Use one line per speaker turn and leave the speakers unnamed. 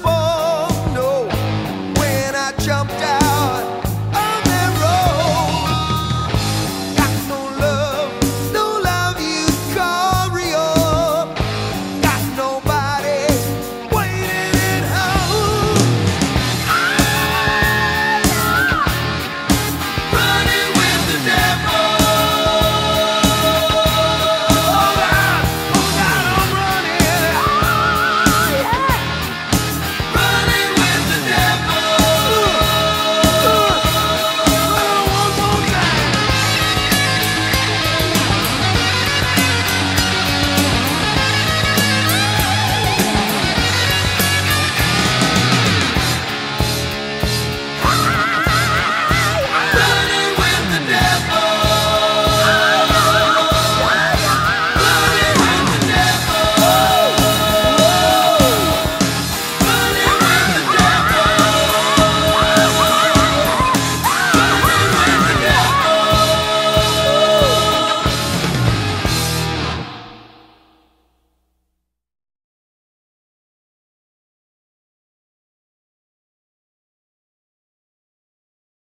the.